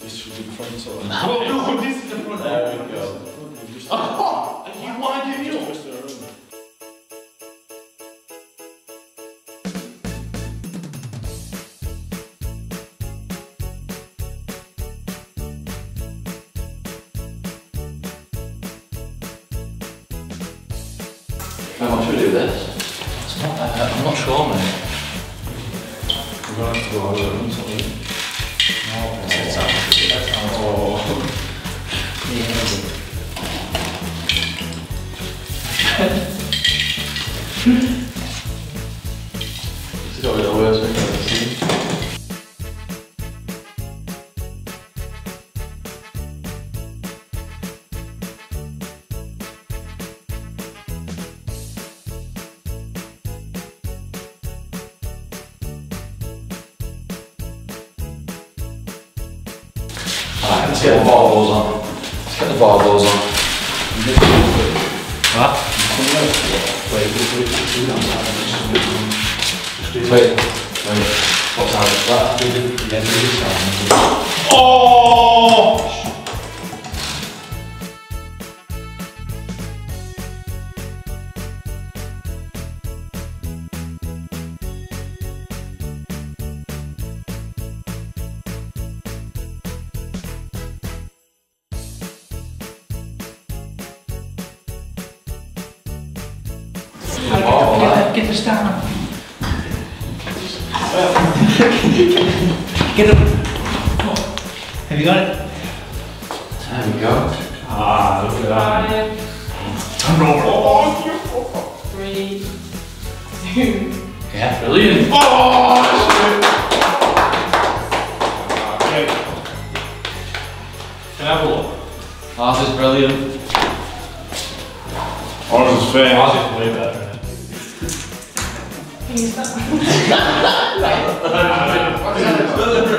This should be front or Oh, no, this is the front. There we go. How much should we do this? It's not, uh, I'm not sure, mate. We're gonna have to go over and something. This is let's get the barbells on. Let's get the barbells on. What? Wait, wait. What's? That? Oh! Oh, Get this down. Get him. Have you got it? There we go. Ah, look at that. Five, Turn over. three, two, Yeah, brilliant. Oh, Okay. Can I have a look? Ours is brilliant. Ours is fair. Ours is way better. Who's that?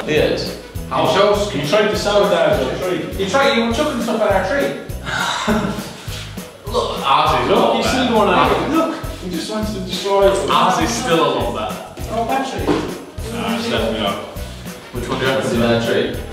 Yes. House house. You tried to sabotage our tree. You try, you were chucking stuff at our tree. look, ours is Look, a lot you see better. the one out. Look, he just wants to destroy it. Ours is still a lot better. Oh, battery. Nah, it's definitely not. Which one do you reckon is in their tree?